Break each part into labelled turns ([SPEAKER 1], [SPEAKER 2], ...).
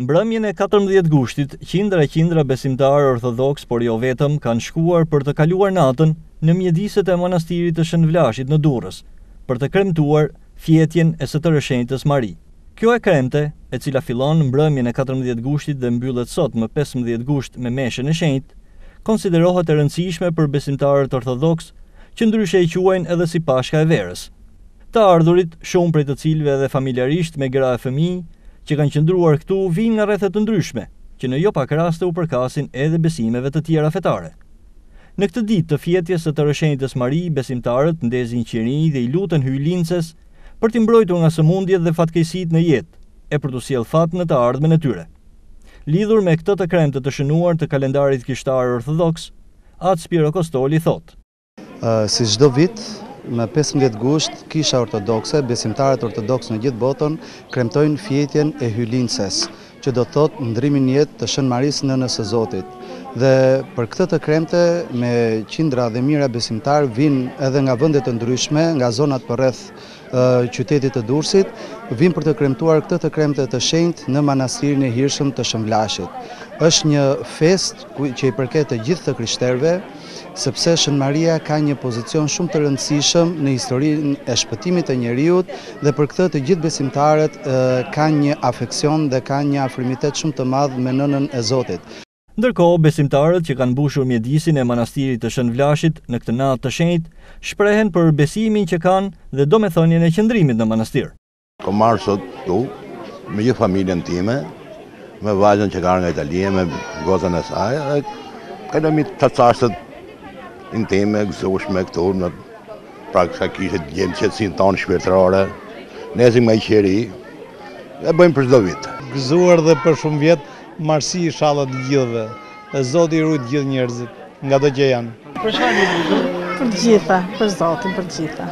[SPEAKER 1] Mbrëmjen e katërmbëdhjetë gushtit, qindra e qindra besimtarë orthodoksë por jo vetëm kanë shkuar për të kaluar natën në mjediset e Manastirit të Shën Vlashit në Durrës, për të kremtuar fjetjen e së Tërëshenjtës Mari. Kjo e kremte, e cila fillon mbrëmjen e katërmbëdhjetë gushtit dhe mbyllet sot më pesëmbëdhjetë gusht me Meshën e Shenjtë, konsiderohet e rëndësishme për besimtarët orthodoksë që ndryshe e quajnë edhe si Pashka e Verës, Të ardhurit, shumë prej të cilëve edhe familjarisht me gra e fëmijë, që kanë qëndruar këtu vijnë nga rrethe të ndryshme, që në jo pak raste u përkasin edhe besimeve të tjera fetare. Në këtë ditë të fjetjes së Tërëshenjtës Mari, besimtarët ndezin qirinj dhe i luten Hyjlindëses për t'i mbrojtur nga sëmundjet dhe fatkeqësitë në jetë e për t'u sjellë fat në të ardhmen e tyre. Lidhur me këtë të kremte të shënuar të kalendarit kishtar orthodoks, At Spiro Kostoli thotë.
[SPEAKER 2] Si çdo vit, më pesëmbëdhjetë gusht, Kisha Ortodokse, besimtarët ortodoksë në gjithë botën, kremtojnë fjetjen e Hyjlindëses, që do të thotë ndërrimin jetë të Shën Marisë Nënës së Zotit. Dhe për këtë të kremte, me qindra dhe mijëra besimtarë vijnë edhe nga vende të ndryshme, nga zonat përreth qytetit të Durrësit, vijnë për të kremtuar këtë të kremte të shenjtë në Manastirin e Hirshëm të Shën Vlashit. Është një festë që i përket të gjithë të krishterëve, sepse Shën Maria ka një pozicion shumë të rëndësishëm në historinë e shpëtimit të njeriut dhe për këtë të gjithë besimtarët kanë një afeksion dhe kanë një afrimitet shumë të madh me Nënën e Zotit.
[SPEAKER 1] Ndërkohë, besimtarët që kanë mbushur mjedisin e Manastirit të Shën Vlashit në këtë natë të shenjtë, shprehen për besimin që kanë dhe domethënien e qëndrimit në manastir.
[SPEAKER 3] Kam ardhur sot këtu me gjithë familjen time, me vajzën që ka ardhur nga Italia, me gocën e saj, dhe kalojmë këto çastet intime, gëzueshme këtu në, pranë kësaj kishe të gjejmë qetësinë tonë shpirtërore, ndezim nga një qiri, e bëjmë për çdo vit.
[SPEAKER 4] Gëzuar dhe për shumë vjet, Mbarësi ishalla të gjithëve dhe Zoti i ruajt të gjithë njerëzit ngado që janë.
[SPEAKER 5] Për çfarë vini në Durrës?
[SPEAKER 6] Për gjitha, për Zotin, për gjitha.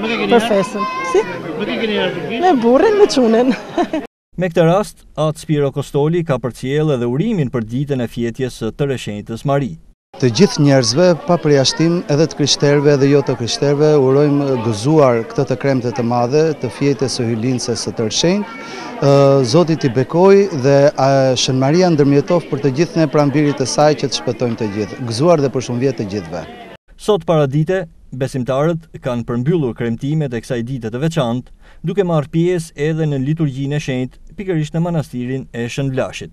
[SPEAKER 5] Nuk e keni
[SPEAKER 6] Për festën. Si?
[SPEAKER 5] Nuk e keni ardhur pikërisht?
[SPEAKER 6] Me burrin, me çunin.
[SPEAKER 1] Me këtë rast, At Spiro Kostoli ka përcjellë edhe urimin për ditën e fjetjes së Tërëshenjtës Mari.
[SPEAKER 2] Të gjithë njerëzve, pa përjashtim, edhe të krishterëve edhe jo të krishterëve, urojmë gëzuar këtë të kremte të madhe, të fjetjes së Hyjlindëses së Tërshenjtë. Zoti t'i bekojë dhe Shën Maria ndërmjetoftë për të gjithë ne pranë Birit të saj që të shpëtojmë të gjithë. Gëzuar dhe për shumë vjet të gjithëve.
[SPEAKER 1] Sot paradite, besimtarët kanë përmbyllur kremtimet e kësaj dite të veçantë, duke marrë pjesë edhe në liturgjinë e shenjtë pikërisht në manastirin e Shën Vlashit.